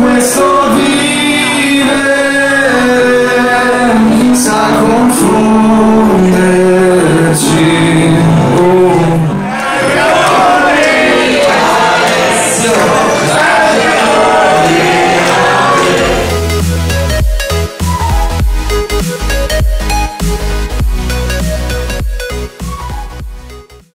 Questo